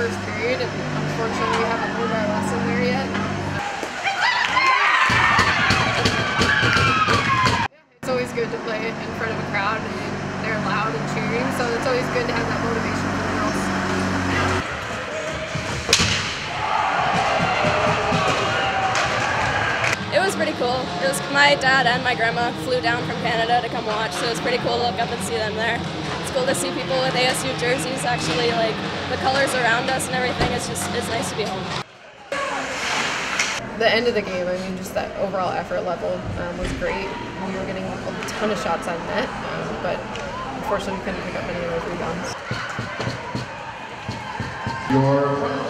first period, and unfortunately, we haven't learned our lesson there yet. It's always good to play in front of a crowd, and they're loud and cheering, so it's always good to have that motivation for the girls. It was pretty cool. It was my dad and my grandma flew down from Canada to come watch, so it was pretty cool to look up and see them there. It's cool to see people with ASU jerseys actually like the colors around us and everything. It's just it's nice to be home. The end of the game, I mean, just that overall effort level um, was great. We were getting a ton of shots on net, um, but unfortunately, we couldn't pick up any of those rebounds. Your